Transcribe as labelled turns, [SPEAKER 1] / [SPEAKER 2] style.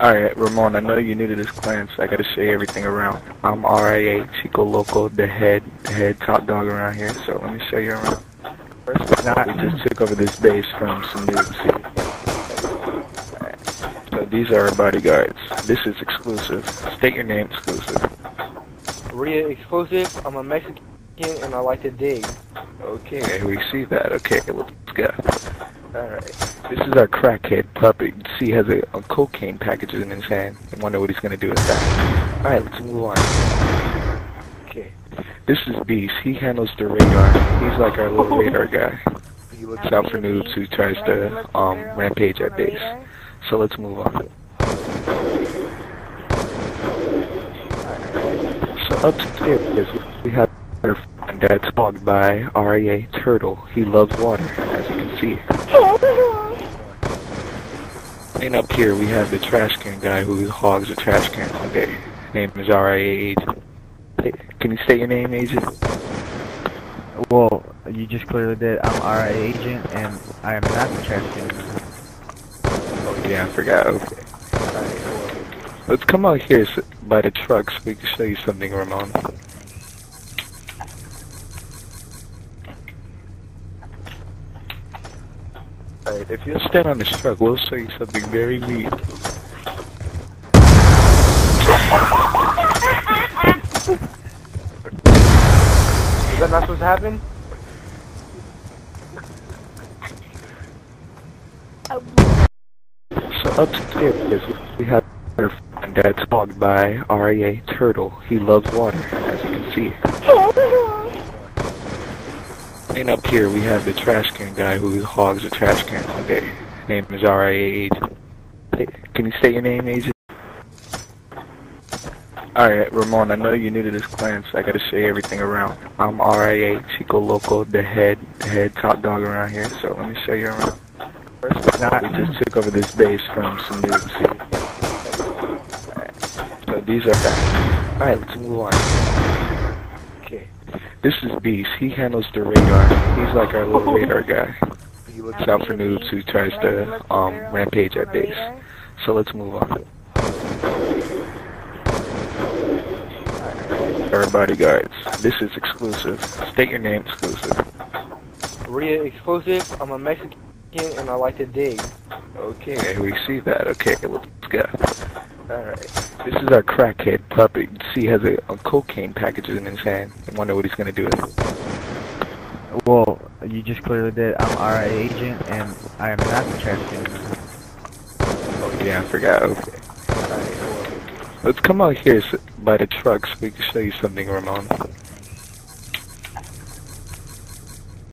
[SPEAKER 1] Alright, Ramon, I know you're new to this clan, so I gotta show everything around. I'm RIA, Chico Loco, the head, the head top dog around here, so let me show you around. First off, we just took over this base from some noobs. So these are our bodyguards. This is exclusive. State your name exclusive.
[SPEAKER 2] Ria exclusive. I'm a Mexican and I like to dig.
[SPEAKER 1] Okay, we see that. Okay, let's go. Alright. This is our crackhead puppet. See, he has a, a cocaine package in his hand. I wonder what he's gonna do with that. Alright, let's move on. Okay. This is Beast. He handles the radar. He's like our little radar guy. He looks out for noobs who tries to um rampage at base. So let's move on. So upstairs we have our friend that's hogged by RIA Turtle. He loves water, see. And up here we have the trash can guy who hogs the trash can all day. Name is RIA Agent. Hey, Can you say your name, Agent?
[SPEAKER 3] Well, you just clearly did. I'm RIA agent, and I am not the trash can.
[SPEAKER 1] Oh yeah, I forgot. Okay. Alright, Let's come out here by the truck so we can show you something, Ramon. Alright, if you'll stand on this truck, we'll show you something very neat.
[SPEAKER 2] Is that not supposed to happen?
[SPEAKER 1] So upstairs we have our friend that's hogged by RIA Turtle. He loves water, as you can see. And up here we have the trash can guy who hogs the trash can all day. Name is RIA Agent. Can you state your name, Agent? Alright, Ramon, I know you're new to this clan, so I gotta show you everything around. I'm RIA, Chico Loco, the head, the head top dog around here, so let me show you around. First off, we just took over this base from some noobs. So these are Alright, let's move on. This is Beast. He handles the radar. He's like our little radar guy. He looks out for noobs who tries to um rampage at base. So let's move on. Our bodyguards. This is exclusive. State your name exclusive.
[SPEAKER 2] Ria exclusive. I'm a Mexican and I like to dig.
[SPEAKER 1] Okay, we see that. Okay, let's go. Alright. This is our crackhead puppet. See, he has a, a cocaine package in his hand. I wonder what he's gonna do with it.
[SPEAKER 3] Well, you just clearly did. I'm RI agent, and I am not the trash.
[SPEAKER 1] Oh yeah, I forgot. Okay. Alright. Let's come out here by the truck so we can show you something, Ramon.